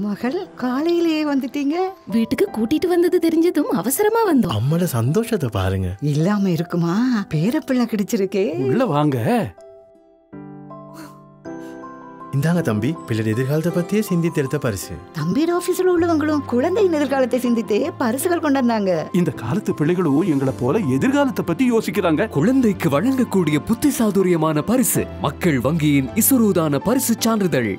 மகள் காலையிலேயே வந்துட்டீங்க? வீட்டுக்கு கூட்டிட்டு வந்தது தெரிஞ்சதும் அவசரமா வந்தோம். அம்மள சந்தோஷத்தை பாருங்க. இல்லாம இருக்குமா? பேரப்பிள்ளை கிடைச்சிருக்கே. உள்ள வாங்க. இந்தாங்க தம்பி பிள்ளை எதிர்காலத்தை பத்தியே சிந்தித்து எடுத்த பரிசு. தம்பீர் ஆபீஸ்ல உள்ளவங்களும் குழந்தையின் எதிர்காலத்தை சிந்தித்தே பரிசுகள் கொண்டாந்தாங்க. இந்த காலத்து பிள்ளைகளும் எங்களை போல எதிர்காலத்தை பத்தி யோசிக்கிறாங்க. குழந்தைக்கு வழங்கக்கூடிய புத்தி சாதுரியமான பரிசு மக்கள் வங்கியின் இசுரூதான பரிசு சான்றிதழ்.